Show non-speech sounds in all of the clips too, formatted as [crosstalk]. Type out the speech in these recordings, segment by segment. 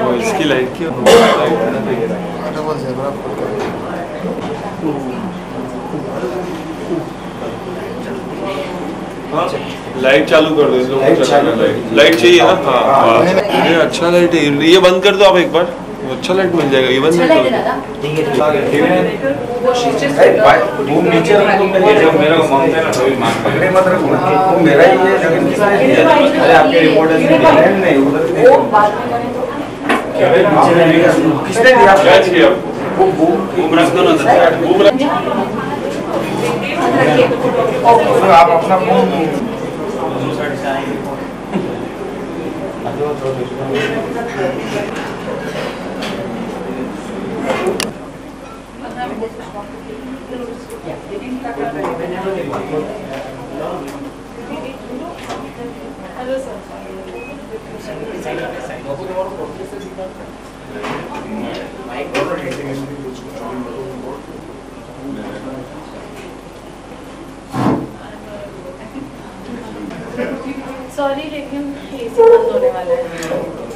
वो इसकी लाइट की लाइट चालू कर दो। लाइट लाइट चाहिए ना? हाँ हाँ। अच्छा लाइट है। ये बंद कर दो आप एक बार। अच्छा लाइट मिल जाएगा वो नीचे मेरा मांगते हैं ना मांगते हैं। मत रखो वो मेरा ही है लेकिन किसने दिया? अरे आपके रिपोर्ट नहीं नहीं। उधर किसने दिया? क्या चाहिए वो बूम रख दो ना बूम रख- आप अपना फ़ोन [laughs] सॉरी लेकिन एसी बंद होने वाला है।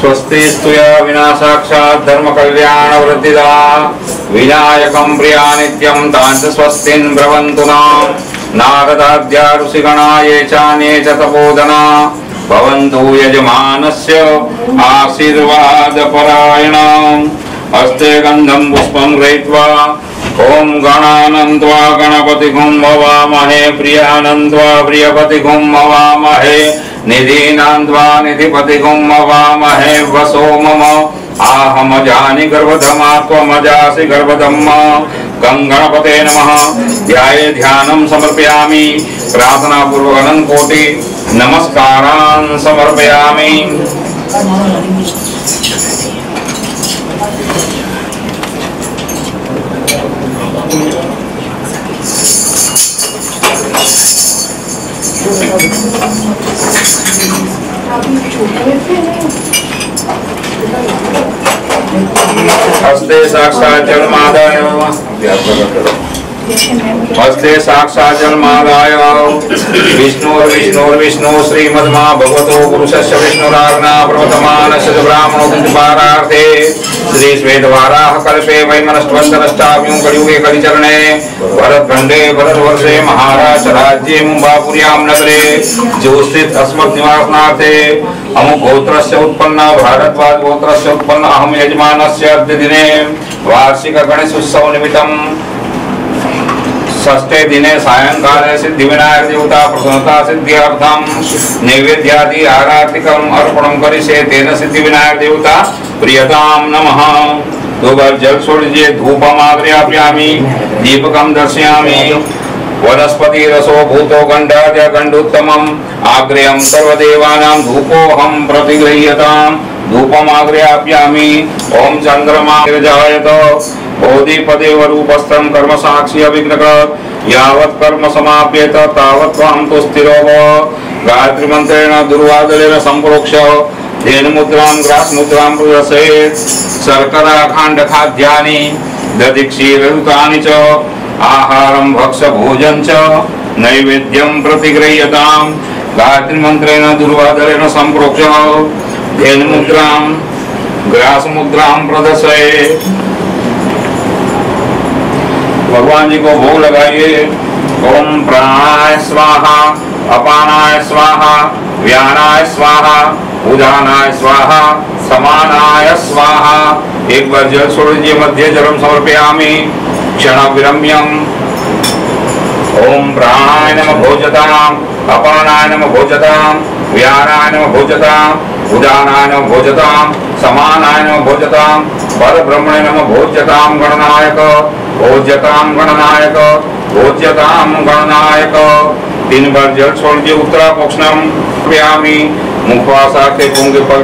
स्वस्ति स्तुया विना साक्षात् धर्म कल्याण वृद्धिदा विनायकं प्रिया नित्यं तान् च स्वस्तिन् ब्रवन्तु ये चान्ये च तपोधना। भवन्तु यजमानस्य आशीर्वादपरायणा हस्ते गन्धं पुष्पं गृहीत्वा ॐ गणानन्त्वा गणपतिगुं भवामहे प्रियानन्त्वा प्रियपतिगुं भवामहे निधीनान्त्वा निधिपतिगुं भवामहे वसो मम। आहमजानि गर्भधमा त्वमजासि गर्भधम्म गं गणपते नमः। ध्याये ध्यानं समर्पयामि। प्रार्थनापूर्वक अनंत कोटि नमस्कारान् समर्पयामि। हस्ते साक्षात् जलमादाय हस्ते साक्षात् जलमादाय विष्णुर्विष्णुर्विष्णु श्रीमद्मा भगवतो पुरुषस्य विष्णुराज्ञा प्रवर्तमानस्य च ब्राह्मणो पारार्थे। श्री श्वेतवाराह कल्पे वैमनस्त्वन्तरष्टाव्युं कलियुगे कलिचरणे। भरतखण्डे भरतवर्षे महाराष्ट्र राज्ये मुम्बापुर्यां नगरे। अस्मत् गोत्र अमुगोत्रस्य उत्पन्न भारद्वाज गोत्रस्य उत्पन्न, अहं यजमानस्य अद्य दिने वार्षिक गणेशोत्सव निमित्तं षष्ठे दिने सायंकाले सिद्धि विनायक देवता प्रसन्नता सिद्ध्यर्थम नैवेद्यादि आरातिकम अर्पणम करिष्ये तेन सिद्धि विनायक देवता प्रियताम नमः। दो बार जल छोड़ दीजिए धूपम आग्रयापयामि दीपकम दर्शयामि। वनस्पति रसो भूतो गंडाद्य गंडोत्तमम आग्रयम सर्वदेवानां धूपोहम प्रतिगृह्यताम। धूपम आग्रयापयामि ओम चंद्रमा जायत बोधिपदेव रूपस्थं कर्म साक्षी अभिघ्नक यावत् कर्म समाप्येत, तावत् त्वां तु स्थिरो भव। गायत्री मंत्रेण दुर्वादलेन संप्रोक्ष धेन मुद्रां ग्रास मुद्रां प्रदर्शयेत् शर्करा खाण्ड खाद्यानि दधि क्षीरयुतानि च, आहारं भक्ष भोजन च, नैवेद्यं प्रतिगृह्यतां गायत्री मंत्रेण दुर्वादलेन संप्रोक्ष धेन मुद्रां ग्रास मुद्रां प्रदर्शयेत्। भगवान जी को भोग लगाइए। ओम प्राणाय स्वाहा, अपानाय स्वाहा, व्यानाय स्वाहा, उदानाय स्वाहा, समानाय स्वाहा। एक बार जल छोड़ दीजिए, मध्य जलम समर्पयामि। क्षण विरम्यम ओम प्राणाय नम भोजताम, अपानाय नम भोजताम, व्यानाय नम भोजताम। उदानाय नमः भोजतां समानाय नमः भोजतां परब्रह्मणे नमः भोज्यतां गणनायक भोज्यतां गणनायक भोज्यतां गणनायक। जल छोड़ दिए उत्तरा मुखवासार्थे पुंगे पर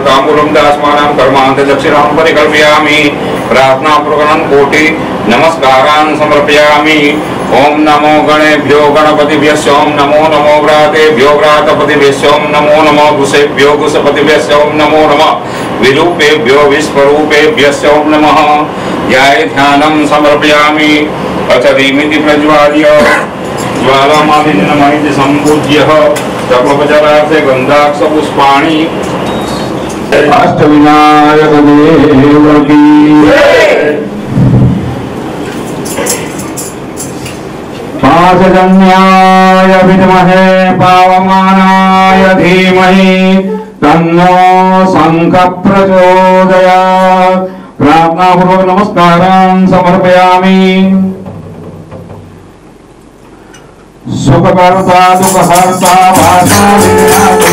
कर्मांत दक्षिणाम परिकल्पयामि। प्रार्थना प्रकरण कोटि नमस्कारान् समर्पयामि। ओम नमो गणेभ्यो गणपतिभ्यस्य ओम नमो नमो व्रातेभ्यो व्रातपतिभ्यस्य ओम नमो नमो गुसेभ्यो गुसपतिभ्यस्य ओम नमो नमः। विरूपेभ्यो विश्वरूपेभ्यस्य ओम नमः। ध्याये ध्यानं समर्पयामि। अथ प्रज्वाल्य। ज्वालामालिन्यमहिति सम्पूज्य तपोपचारार्थे गन्धाक्षपुष्पाणि। अष्टविनायक देव की पाशजन्याय विद्महे पावमानाय धीमहि तन्नो शङ्ख प्रचोदयात् प्रार्थनापूर्वक नमस्कारान् समर्पयामि। सुखकर्ता दुःखहर्ता भाषा महावृत्ता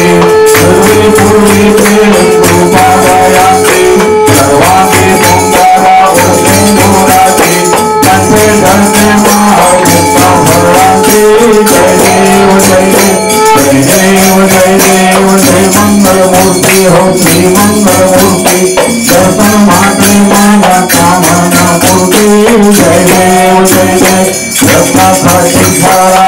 भरवाते जय देव जय देव जय देव जय देव जय मंगल मूर्ति हो श्री मंगल मूर्ति दर्शन माया कामना पूर्ति जय देव जय जय रत्ना खाटी धारा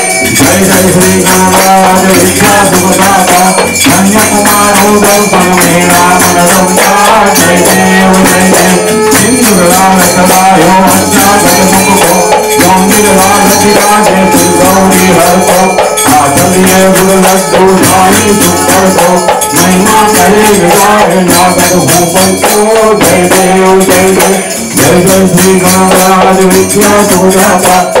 जय जय जय श्री जय माते माना कामना मूर्ति जय देव जय जय जय गणराज जय जय को गंभीर लाल विराजे गौरी हर को आचलिए गुरु लड्डू ढाई को महिमा करे विवाह नागर पंचो जय देव जय देव जय जय श्री गणराज विद्या सुखदाता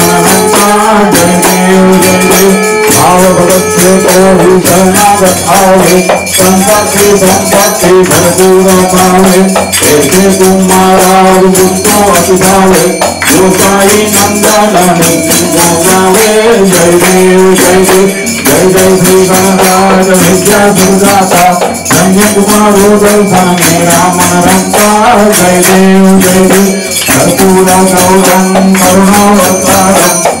को शरणागत आवे संपत्ति संपत्ति भरपूर पावे ऐसे तुम महाराज मुझको अतिभावे गोसाई नंदन गावे जय देव जय देव जय जय श्री गणराज विद्या दुर्गाता कन्याकुमारो दर्शन मेरा मन रंगा जय देव जय देव कर्पूर गौरम करुणावतारम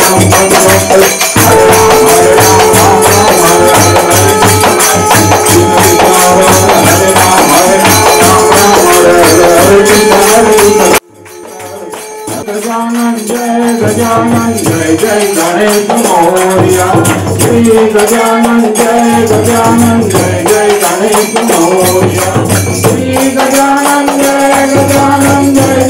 गजानन जय गजानन जय जय गणेश मोरिया श्री गजानन जय गजानन जय जय गणेश मोरिया श्री गजानन जय गजानन जय